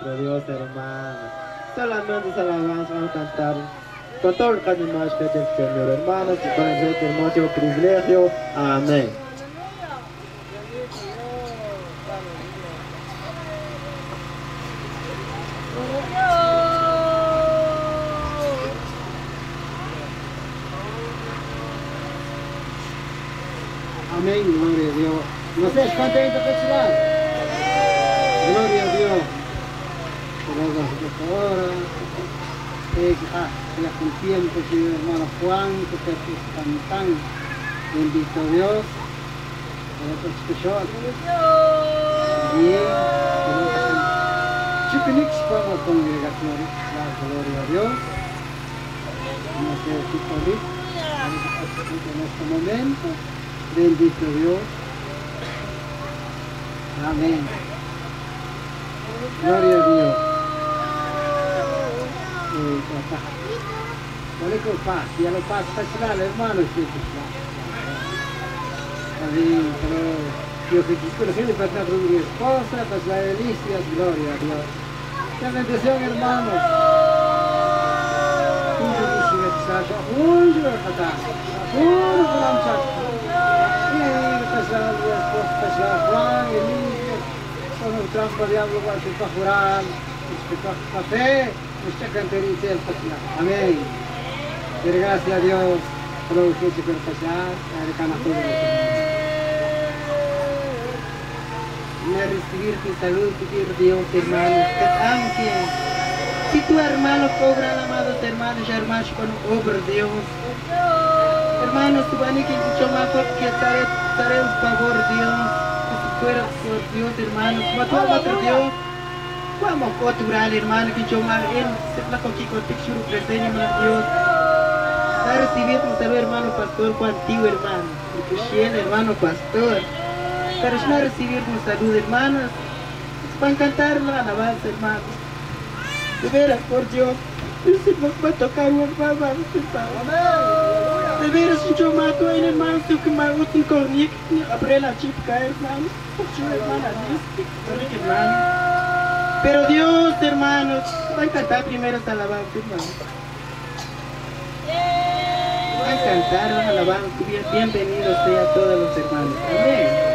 Y fuerte gloria para nuestro Dios, hermano. Solamente se vamos a cantar con todo el cariño más que del Señor, hermanos, y con este hermoso privilegio. Amén. Amén, gloria a Dios. ¿No se contento, festival? Gloria a A ahora. Eh, ah, ya con tiempo, señor hermano Juan, que te cantan. Bendito Dios. Bien. Chipinix para la congregación. La gloria a Dios. No sé si. En este momento. Bendito Dios. Amén. Gloria a Dios. Eh, papá. ¿Cuál es el paz? Ya lo paz personal, hermano. Sí, sí, Amén. Pero yo que gente para con mi esposa, pues la delicias, gloria a Dios. La bendición, hermanos. Un para para esta cantería inteira pessoal. Amém. E graças a Deus, para o que pessoal, é cana tudo. Me recibir tu salud, pedir Dios, hermanos, que aunque si tu hermano cobra amado hermano, ya hermano con obra Dios. Hermanos, tu van a que yo me que estaré, estaré en favor Dios, que si fuera por Dios, hermanos, como tu otro Dios, vamos a cultural, hermano, que yo me él se placa aquí con picture presente, Dios. A recibir tu salud, hermano pastor, contigo, hermano, tu hermano pastor. Pero no recibir tu salud, hermanos, van a cantar la alabanza, hermanos. De veras, por Dios, Señor va a tocar un hermano, De veras, yo mato a hermano, tú que me hago un cornic, abre la chica, hermano, su hermana, hermano. Pero Dios, hermanos, van a cantar primero esta alabanza, hermano. Van a cantar una alabanza, bienvenidos sea todos los hermanos. Amén.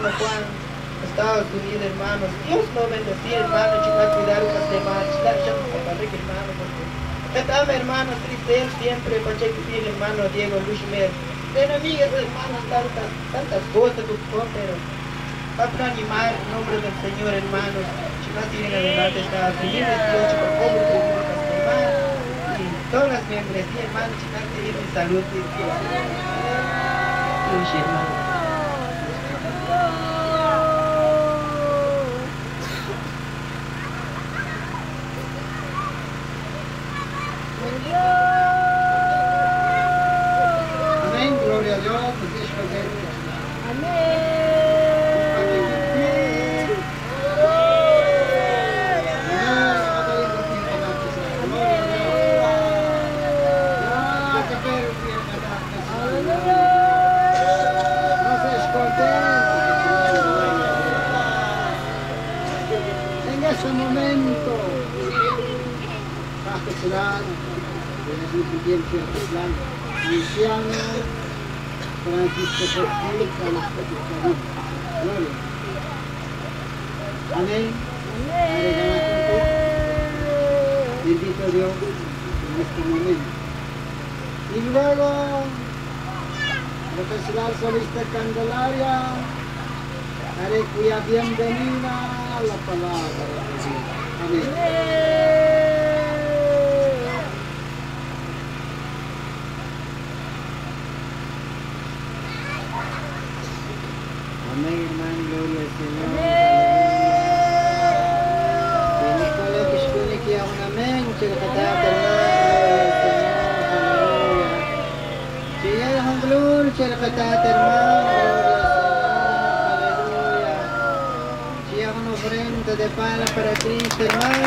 Hermano Juan, Estados Unidos, hermanos. Dios no bendecir, hermano, chica, cuidar unas demás, chica, hermano, porque Estaba hermano, triste siempre, Pacheco hermano, Diego Lushmer. De amigas, hermanos, tantas, tantas cosas, pero para animar en nombre del Señor, hermanos, chicas, tienen adelante Estados Unidos, Dios, chica, como y todas las membresías, hermanos, chicas, tienen salud, Dios, hermano. Dios, Santísimo Amén. ese momento. Amén. Bendito Dios en este momento. Y luego, profesional solista Candelaria, haré cuya bienvenida a la palabra de Dios. Amén. Amén, hermano, gloria al Señor. Aleluya. Kishkuni kiya un amén, chikatat hermano, aleluya. Siya ang gloria, chikatat hermano, aleluya. Siya ang ofrenda de pala para Cristo, hermano,